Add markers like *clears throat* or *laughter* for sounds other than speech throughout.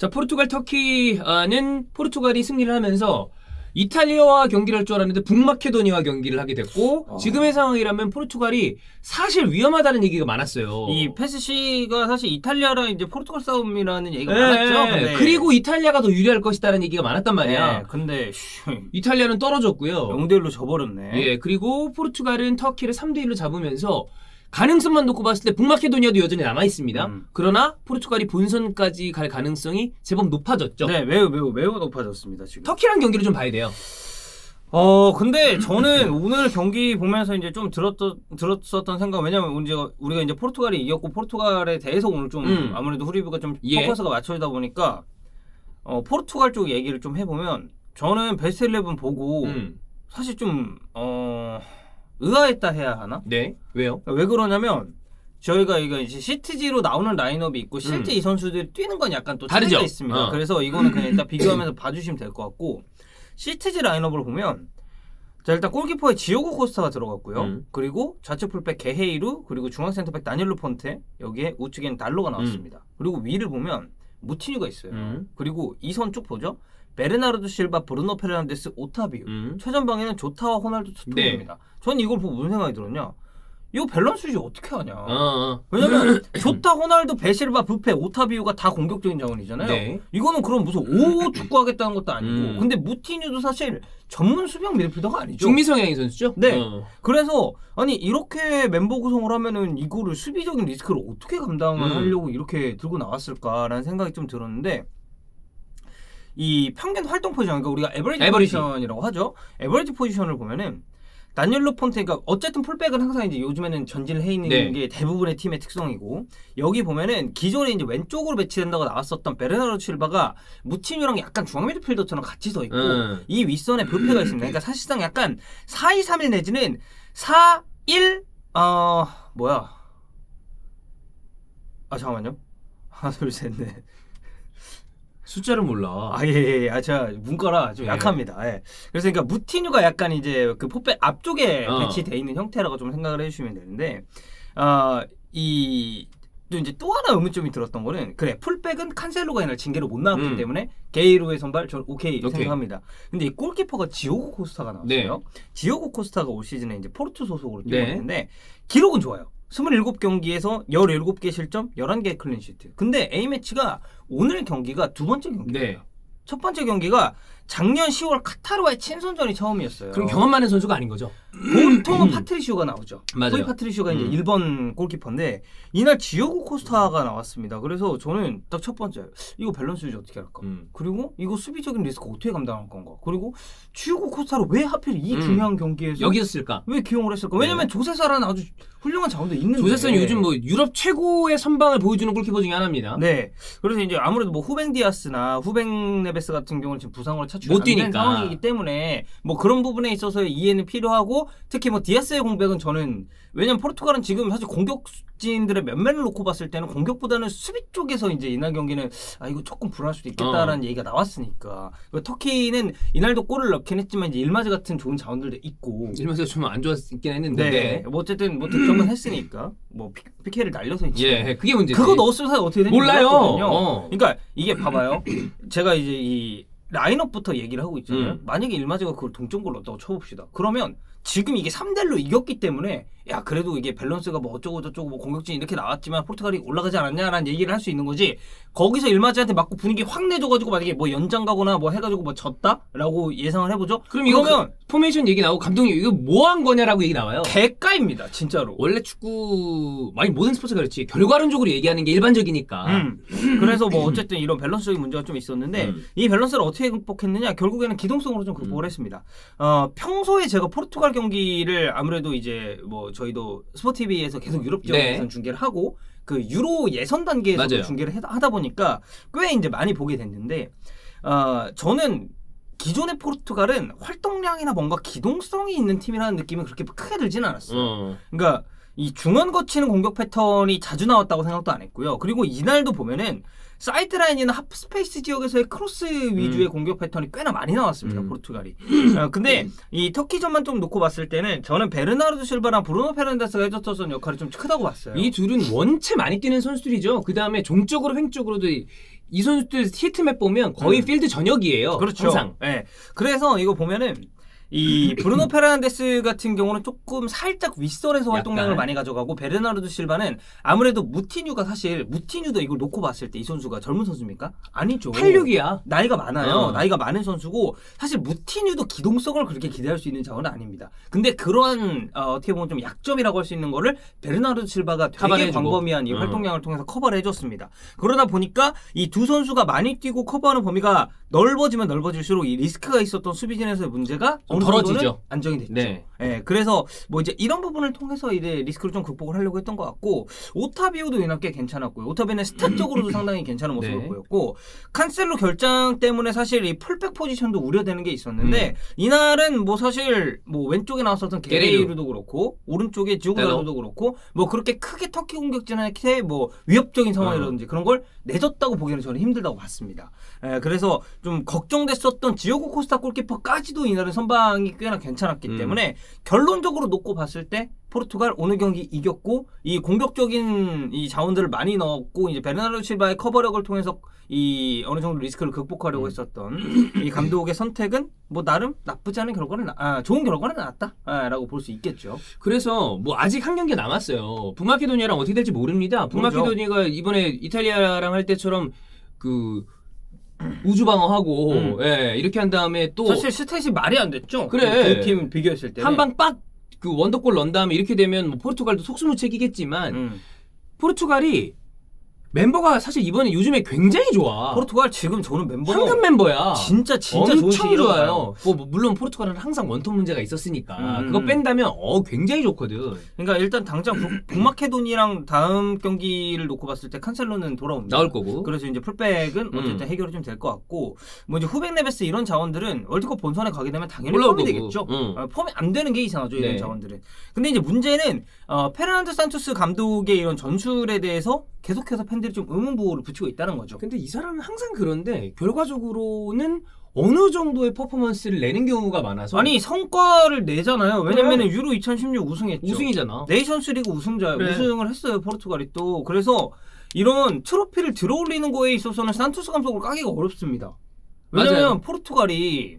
자, 포르투갈 터키는 포르투갈이 승리를 하면서 이탈리아와 경기를 할 줄 알았는데 북마케도니아와 경기를 하게 됐고 어. 지금의 상황이라면 포르투갈이 사실 위험하다는 얘기가 많았어요. 이 path C가 사실 이탈리아랑 이제 포르투갈 싸움이라는 얘기가 예, 많았죠. 예. 근데- 그리고 이탈리아가 더 유리할 것이다라는 얘기가 많았단 말이야. 네, 근데 씨, 이탈리아는 떨어졌고요. 0대 1로 져버렸네. 예, 그리고 포르투갈은 터키를 3대 1로 잡으면서 가능성만 놓고 봤을 때 북마케도니아도 여전히 남아 있습니다. 음. 그러나 포르투갈이 본선까지 갈 가능성이 제법 높아졌죠. 네, 매우 매우 매우 높아졌습니다 지금. 터키랑 경기를 좀 봐야 돼요. 어, 근데 저는 오늘 경기 보면서 이제 좀 들었던, 들었었던 생각, 왜냐면 이제 우리가 이제 포르투갈이 이겼고, 포르투갈에 대해서 오늘 좀 음. 아무래도 후리뷰가 좀 예. 포커스가 맞춰지다 보니까, 어, 포르투갈 쪽 얘기를 좀 해보면, 저는 베스트 11 보고, 음. 사실 좀, 어, 의아했다 해야 하나? 네. 왜요? 왜 그러냐면, 저희가 이거 이제 시트지로 나오는 라인업이 있고, 실제 음. 이 선수들이 뛰는 건 약간 또 다르죠? 차이가 있습니다. 어. 그래서 이거는 그냥 일단 *clears throat* 비교하면서 봐주시면 될 것 같고, 시트지 라인업을 보면 자 일단 골키퍼에 디오고 코스타가 들어갔고요. 음. 그리고 좌측 풀백 게레이루 그리고 중앙 센터백 다닐루 폰테 여기에 우측엔 달로가 나왔습니다. 그리고 위를 보면 무티뉴가 있어요. 음. 그리고 2선 쭉 보죠. 베르나르도 실바, 브루노 페르난데스, 오타비오. 음. 최전방에는 조타와 호날두 투톱입니다. 저는 이걸 보고 무슨 생각이 들었냐? 이거 밸런스 유지 어떻게 하냐? 어, 어. 왜냐면 *clears throat* 조타, 호날두, 베실바, 부페, 오타비오가 다 공격적인 자원이잖아요. 네. 이거는 그럼 무슨 오 축구하겠다는 것도 아니고 음. 근데 무티뉴도 사실 전문 수비형 미드필더가 아니죠. 중미 성향의 선수죠? 네. 어. 그래서 아니 이렇게 멤버 구성을 하면은 이거를 수비적인 리스크를 어떻게 감당을 음. 하려고 이렇게 들고 나왔을까라는 생각이 좀 들었는데 이 평균 활동 포지션 그러니까 우리가 average, average. 포지션이라고 하죠. average 포지션을 보면은 다닐루 폰테 그러니까 어쨌든 풀백은 항상 이제 요즘에는 전진을 해 있는 네. 게 대부분의 팀의 특성이고 여기 보면은 기존에 이제 왼쪽으로 배치된다고 나왔었던 베르나르도 실바가 무티뉴랑 약간 중앙 미드필더처럼 같이 서 있고 음. 이 윗선에 뷔페가 있습니다. 그러니까 사실상 약간 4-2-3-1 내지는 4-1 어 뭐야? 아 잠깐만요. 하나 둘셋넷 숫자를 몰라. 아 예 예 아 제가 문과라 좀 예. 약합니다. 예. 그래서 그러니까 무티뉴가 약간 이제 그 포백 앞쪽에 어. 배치돼 있는 형태라고 좀 생각을 해주시면 되는데 아이 또 이제 또 하나 의문점이 들었던 거는 그래 풀백은 칸셀로가 이날 징계로 못 나왔기 음. 때문에 게레이루의 선발 저 오케이, 오케이. 생각합니다. 근데 이 골키퍼가 디오고 코스타가 나왔어요. 디오고 코스타가 올 시즌에 이제 포르투 소속으로 뛰고 네. 있는데 기록은 좋아요. 27경기에서 17개 실점, 11개 clean sheet. 근데 A매치가 오늘 경기가 두 번째 경기예요. 네. 첫 번째 경기가 작년 10월 카타르와의 친선전이 처음이었어요. 그럼 경험 많은 선수가 아닌 거죠? 보통은 파트리시오가 나오죠. 맞아요. 후이 파트리시오가 이제 음. 1번 골키퍼인데 이날 디오고 코스타가 나왔습니다. 그래서 저는 딱 첫 번째 이거 밸런스 유지 어떻게 할까? 음. 그리고 이거 수비적인 리스크 어떻게 감당할 건가? 그리고 디오고 코스타를 왜 하필 이 음. 중요한 경기에서 여기서 쓸까? 왜 기용을 했을까? 왜냐면 조세 사라는 아주 훌륭한 자원도 있는데 조세 사는 요즘 뭐 유럽 최고의 선방을 보여주는 골키퍼 중에 하나입니다. 네. 그래서 이제 아무래도 뭐 후벵 디아스나 후벵 네베스 같은 경우는 지금 부상으로 차출이 못 안된 뛰니까. 상황이기 때문에 뭐 그런 부분에 있어서 이해는 필요하고 특히 뭐 디아스의 공백은 저는 왜냐면 포르투갈은 지금 사실 공격진들의 면면을 놓고 봤을 때는 공격보다는 수비 쪽에서 이제 이날 경기는 아 이거 조금 불안할 수도 있겠다라는 얘기가 나왔으니까 터키는 이날도 골을 넣긴 했지만 이제 일마즈 같은 좋은 자원들도 있고 이러면서 좀안 좋았긴 했는데. 네. 뭐 어쨌든 뭐 득점은 했으니까 뭐 피- 피케를 날려서 이제 예, 그게 문제지. 그거 넣었으면 사실 어떻게 되는지 몰라요. 어. 그러니까 이게 봐봐요. 제가 이제 이 라인업부터 얘기를 하고 있잖아요. 음. 만약에 일마즈가 그걸 동점골 넣었다고 쳐봅시다. 그러면 지금 이게 3대1로 이겼기 때문에 야 그래도 이게 밸런스가 뭐 어쩌고 저쩌고 뭐 공격진 이렇게 나왔지만 포르투갈이 올라가지 않았냐라는 얘기를 할 수 있는 거지 거기서 일마즈한테 맞고 분위기 확 내줘가지고 만약에 뭐 연장 가거나 뭐 해가지고 뭐 졌다라고 예상을 해보죠. 그럼 이거 그러면 그 포메이션 얘기 나오고 감독님 이거 뭐 한 거냐라고 얘기 나와요. 개까입니다 진짜로. 원래 축구 많이 모든 스포츠가 그렇지 결과론적으로 얘기하는 게 일반적이니까. 음. 그래서 뭐 어쨌든 이런 밸런스적인 문제가 좀 있었는데 음. 이 밸런스를 어떻게 극복했느냐 결국에는 기동성으로 좀 극복을 했습니다. 어, 평소에 제가 포르투갈 경기를 아무래도 이제 뭐 저희도 스포티비에서 계속 유럽 지역에서 네. 중계를 하고 그 유로 예선 단계에서 맞아요. 중계를 해- 하다 보니까 꽤 이제 많이 보게 됐는데 어, 저는 기존의 포르투갈은 활동량이나 뭔가 기동성이 있는 팀이라는 느낌이 그렇게 크게 들지는 않았어요. 어. 그러니까 이 중원 거치는 공격 패턴이 자주 나왔다고 생각도 안 했고요. 그리고 이날도 보면은 사이드 라인이나 하프 스페이스 지역에서의 크로스 위주의 공격 패턴이 꽤나 많이 나왔습니다. 음. 포르투갈이. 어, 근데 이 터키전만 좀 놓고 봤을 때는 저는 베르나르도 실바랑 브루노 페르난데스가 해줬던 역할이 좀 크다고 봤어요. 이 둘은 원체 많이 뛰는 선수들이죠. 그 다음에 종적으로 횡적으로도 이- 이 선수들 heat map 보면 거의 음. 필드 전역이에요. 그렇죠. 항상. 예. 그래서 이거 보면은 이 *clears throat* 브루노 페르난데스 같은 경우는 조금 살짝 윗선에서 활동량을 약간. 많이 가져가고 베르나르도 실바는 아무래도 무티뉴가 사실 무티뉴도 이걸 놓고 봤을 때 이 선수가 젊은 선수입니까? 아니죠. 86이야. 나이가 많아요. 어. 나이가 많은 선수고 사실 무티뉴도 기동성을 그렇게 기대할 수 있는 자원은 아닙니다. 근데 그러한 어, 떻게 보면 좀 약점이라고 할 수 있는 거를 베르나르도 실바가 되게. 광범위한 이 음. 활동량을 통해서 커버를 해줬습니다. 그러다 보니까 이 두 선수가 많이 뛰고 커버하는 범위가 넓어지면 넓어질수록 이 리스크가 있었던 수비진에서의 문제가 좀 어느. 정도는 안정이 됐죠. 네. 예, 그래서 뭐 이제 이런 부분을 통해서 이제 리스크를 좀 극복을 하려고 했던 것 같고 오타비오도 이날 꽤 괜찮았고요. 오타비오는 stat적으로도 상당히 괜찮은 모습을 네. 보였고 칸셀로 결장 때문에 사실 이 풀백 포지션도 우려되는 게 음. 있었는데 이날은 뭐 사실 뭐 왼쪽에 나왔었던 게레이루. 게레이루도 그렇고 오른쪽에 디오고 달롯도 그렇고 뭐 그렇게 크게 터키 공격진한테 뭐 위협적인 상황이라든지 그런 걸 내줬다고 보기에는 저는 힘들다고 봤습니다. 예, 그래서 좀 걱정됐었던 지오고 코스타 골키퍼까지도 이날은 선방이 꽤나 괜찮았기 음. 때문에 결론적으로 놓고 봤을 때 포르투갈 오늘 경기 이겼고 이 공격적인 이 자원들을 많이 넣었고 이제 베르나르도 실바의 커버력을 통해서 이 어느 정도 리스크를 극복하려고 음. 했었던 이 감독의 선택은 뭐 나름 나쁘지 않은 결과는 나- 아, 좋은 결과는 나왔다라고 볼 수 있겠죠. 그래서 뭐 아직 한 경기 남았어요. 북마케도니아랑 어떻게 될지 모릅니다. 북마케도니아가 이번에 이탈리아랑 할 때처럼 그 우주 방어하고 음. 예, 이렇게 한 다음에 또 사실 stat이 말이 안 됐죠. 그래. 두팀 비교했을 때 한 방 빡 그 wonder goal 넣은 다음에 이렇게 되면 뭐 포르투갈도 속수무책이겠지만 음. 포르투갈이 멤버가 사실 이번에 요즘에 굉장히 좋아. 포르투갈 지금 저는 멤버 황금 멤버야. 진짜 진짜 엄청. 좋아요. 뭐, 뭐 물론 포르투갈은 항상 원톱 문제가 있었으니까 음. 그거 뺀다면 어 굉장히 좋거든. 그러니까 일단 당장 북, *clears throat* 북마케도니랑 다음 경기를 놓고 봤을 때 칸셀로는 돌아옵니다. 나올 거고. 그래서 이제 풀백은 음. 어쨌든 해결이 좀 될 것 같고 뭐 이제 후벵 네베스 이런 자원들은 월드컵 본선에 가게 되면 당연히 거고. 되겠죠. 응. 어, 폼이 안 되는 게 이상하죠 이런 네. 자원들은. 근데 이제 문제는 어, 페르난드 산토스 감독의 이런 전술에 대해서 계속해서 팬들이 좀 의문부호를 붙이고 있다는 거죠. 근데 이 사람은 항상 그런데 결과적으로는 어느 정도의 퍼포먼스를 내는 경우가 많아서 아니 성과를 내잖아요. 왜냐면은 유로 2016 우승했죠. 우승이잖아. 네이션스리그 우승자 그래. 우승을 했어요 포르투갈이 또 그래서 이런 트로피를 들어올리는 거에 있어서는 산토스 감독을 까기가 어렵습니다. 왜냐면 맞아요. 포르투갈이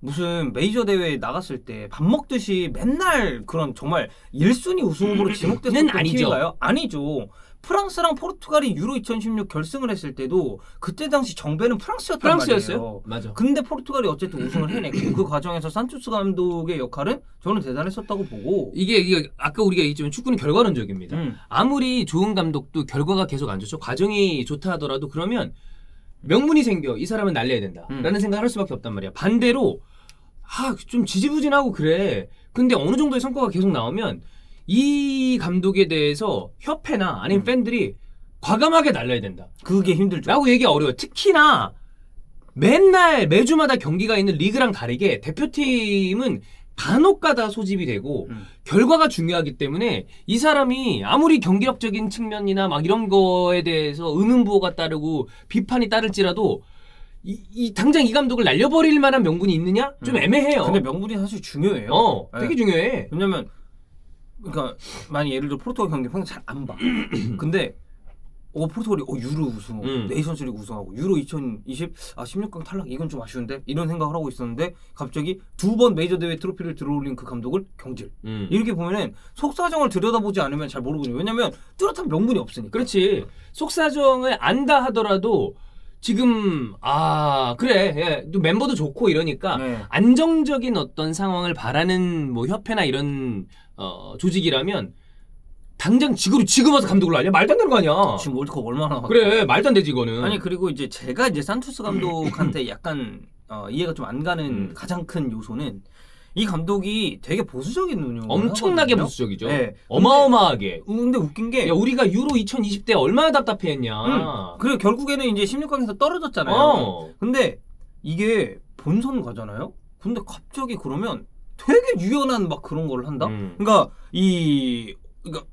무슨 메이저 대회에 나갔을 때 밥 먹듯이 맨날 그런 정말 1순위 우승 후보로 지목됐었던 는 아니죠. 팀인가요? 아니죠. 프랑스랑 포르투갈이 유로 2016 결승을 했을 때도 그때 당시 정배는 프랑스였단 프랑스였어요? 말이에요. 맞아. 근데 포르투갈이 어쨌든 우승을 해냈고 그 과정에서 산토스 감독의 역할은 저는 대단했었다고 보고 이게 이게 아까 우리가 얘기했지만 축구는 결과론적입니다. 음. 아무리 좋은 감독도 결과가 계속 안 좋죠. 과정이 좋다 하더라도 그러면 명분이 생겨. 이 사람은 날려야 된다. 음. 라는 생각을 할 수밖에 없단 말이야. 반대로 아, 좀 지지부진하고 그래. 근데 어느 정도의 성과가 계속 나오면 이 감독에 대해서 협회나 아니면 음. 팬들이 과감하게 날려야 된다. 그게 힘들죠. 라고 얘기 어려워요. 특히나 맨날 매주마다 경기가 있는 리그랑 다르게 대표팀은 간혹가다 소집이 되고 음. 결과가 중요하기 때문에 이 사람이 아무리 경기력적인 측면이나 막 이런 거에 대해서 의문부호가 따르고 비판이 따를지라도 이, 이 당장 이 감독을 날려버릴 만한 명분이 있느냐? 좀 음. 애매해요. 근데 명분이 사실 중요해요. 어, 네. 되게 중요해. 왜냐면 그러니까 만약 예를 들어 포르투갈 경기 평소 잘안 봐. *clears throat* 근데 어 포르투갈이 어 유로 우승, 음. 네이션스리그 우승하고 유로 2020 아 16강 탈락 이건 좀 아쉬운데 이런 생각을 하고 있었는데 갑자기 두 번 메이저 대회 트로피를 들어올린 그 감독을 경질. 음. 이렇게 보면은 속사정을 들여다보지 않으면 잘 모르거든요. 왜냐면 뚜렷한 명분이 없으니까. 그렇지. 속사정을 안다 하더라도 지금 아 그래 예, 또 멤버도 좋고 이러니까 네. 안정적인 어떤 상황을 바라는 뭐 협회나 이런 어, 조직이라면 당장 지금 지금 와서 감독을 날려 말도 안 되는 거 아니야. 지금 월드컵 얼마나 그래 말도 안 되지 이거는. 아니 그리고 이제 제가 이제 산투스 감독한테 *clears throat* 약간 어, 이해가 좀 안 가는 음. 가장 큰 요소는 이 감독이 되게 보수적인 운영을 엄청나게 하거든요. 보수적이죠. 네. 어마어마하게. 근데 웃긴 게 야 우리가 유로 2020때 얼마나 답답해했냐. 음, 그래 결국에는 이제 16강에서 떨어졌잖아요. 어. 근데 이게 본선 가잖아요. 근데 갑자기 그러면 되게 유연한 막 그런 걸 한다. 음. 그러니까 이 그러니까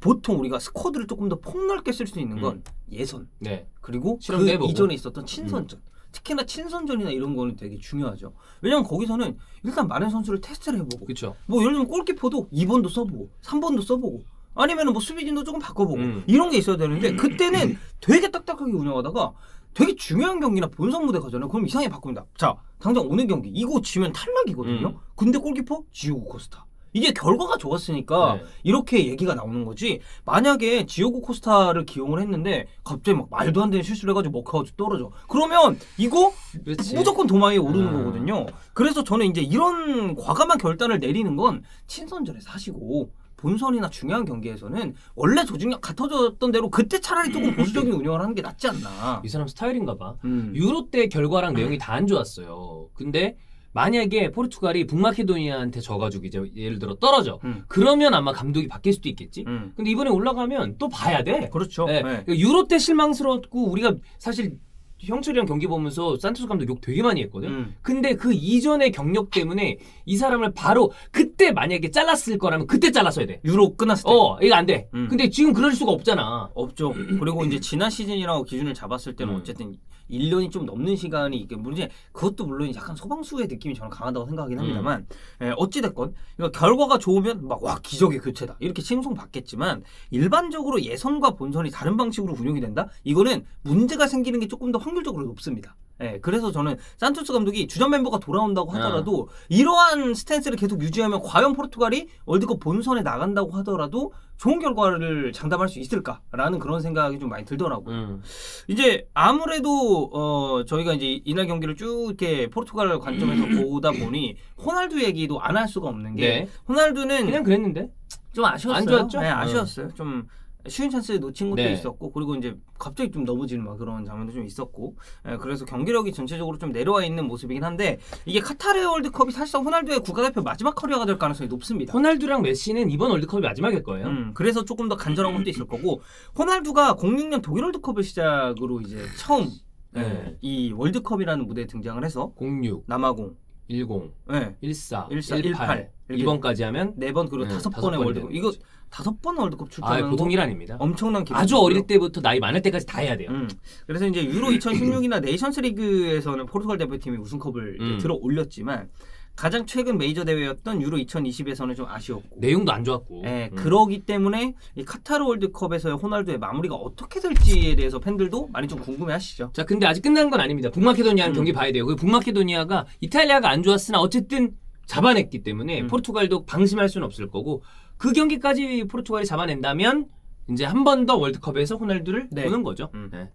보통 우리가 스쿼드를 조금 더 폭넓게 쓸 수 있는 건 예선 네. 그리고 그 해보고. 이전에 있었던 친선전. 특히나 친선전이나 이런 거는 되게 중요하죠. 왜냐면 거기서는 일단 많은 선수를 테스트를 해보고 그렇죠. 뭐 예를 들면 골키퍼도 2번도 써보고 3번도 써보고 아니면은 뭐 수비진도 조금 바꿔보고 음. 이런 게 있어야 되는데 그때는 되게 딱딱하게 운영하다가 되게 중요한 경기나 본선 무대 가잖아요. 그럼 이상하게 바꾼다. 자, 당장 오는 경기 이거 지면 탈락이거든요. 음. 근데 골키퍼 지오고 코스타. 이게 결과가 좋았으니까 네. 이렇게 얘기가 나오는 거지. 만약에 지오고 코스타를 기용을 했는데 갑자기 막 말도 안 되는 실수를 해가지고 먹혀가지고 떨어져. 그러면 이거 그렇지. 무조건 도마에 오르는 음. 거거든요. 그래서 저는 이제 이런 과감한 결단을 내리는 건 친선전에 사시고 본선이나 중요한 경기에서는 원래 조직력 같아졌던 대로 그때 차라리 조금 보수적인 운영을 하는 게 낫지 않나. 이 사람 스타일인가 봐. 음. 유로 때 결과랑 내용이 다 안 좋았어요. 근데 만약에 포르투갈이 북마케도니아한테 져가지고 이제 예를 들어 떨어져. 음. 그러면 아마 감독이 바뀔 수도 있겠지. 음. 근데 이번에 올라가면 또 봐야 돼. 그렇죠. 네. 네. 유로 때 실망스러웠고 우리가 사실 형철이랑 경기 보면서 산토스 감독 욕 되게 많이 했거든. 음. 근데 그 이전의 경력 때문에 이 사람을 바로 그때 만약에 잘랐을 거라면 그때 잘랐어야 돼. 유로 끝났을 때 어, 이거 안 돼. 음. 근데 지금 그럴 수가 없잖아. 없죠. 그리고 이제 지난 시즌이라고 기준을 잡았을 때는 음. 어쨌든 1년이 좀 넘는 시간이 있게 문제 그것도 물론 약간 소방수의 느낌이 저는 강하다고 생각하긴 합니다만 예, 어찌 됐건 그러니까 결과가 좋으면 막 와 기적의 교체다 이렇게 칭송 받겠지만 일반적으로 예선과 본선이 다른 방식으로 운영이 된다 이거는 문제가 생기는 게 조금 더 확률적으로 높습니다. 예, 그래서 저는 산토스 감독이 주전 멤버가 돌아온다고 하더라도 이러한 스탠스를 계속 유지하면 과연 포르투갈이 월드컵 본선에 나간다고 하더라도 좋은 결과를 장담할 수 있을까라는 그런 생각이 좀 많이 들더라고요. 음. 이제 아무래도 어 저희가 이제 이날 경기를 쭉 이렇게 포르투갈 관점에서 *clears throat* 보다 보니 호날두 얘기도 안 할 수가 없는 게 네. 호날두는 그냥 그랬는데. 좀 아쉬웠어요. 안 좋았죠? 네, 어. 아쉬웠어요. 좀 쉬운 찬스 놓친 것도 네. 있었고 그리고 이제 갑자기 좀 넘어지는 막 그런 장면도 좀 있었고 예, 그래서 경기력이 전체적으로 좀 내려와 있는 모습이긴 한데 이게 카타르 월드컵이 사실상 호날두의 국가대표 마지막 커리어가 될 가능성이 높습니다. 호날두랑 메시는 이번 월드컵이 마지막일 거예요. 음, 그래서 조금 더 간절한 것도 있을 거고 호날두가 06년 독일 월드컵을 시작으로 이제 처음 예, 네. 이 월드컵이라는 무대에 등장을 해서 06, 남아공 10, 예, 14, 14, 18, 18 이렇게 이번까지 하면 네번 그리고 네, 다섯 다섯 번의 번이 월드컵 되는 이거. 다섯 번 월드컵 아, 출전하는 보통 거일 아닙니다. 엄청난 기록 아주 어릴 때부터 나이 많을 때까지 다 해야 돼요. 음. 그래서 이제 유로 2016이나 *clears throat* 네이션스리그에서는 포르투갈 대표팀이 우승컵을 음. 들어 올렸지만 가장 최근 메이저 대회였던 유로 2020에서는 좀 아쉬웠고 내용도 안 좋았고. 예, 음. 그러기 때문에 이 카타르 월드컵에서의 호날두의 마무리가 어떻게 될지에 대해서 팬들도 많이 좀 궁금해하시죠. 자, 근데 아직 끝난 건 아닙니다. 북마케도니아는 음. 경기 봐야 돼요. 그 북마케도니아가 이탈리아가 안 좋았으나 어쨌든 잡아냈기 때문에 음. 포르투갈도 방심할 수는 없을 거고 그 경기까지 포르투갈이 잡아낸다면 이제 한 번 더 월드컵에서 호날두를 네. 보는 거죠. 음. 네.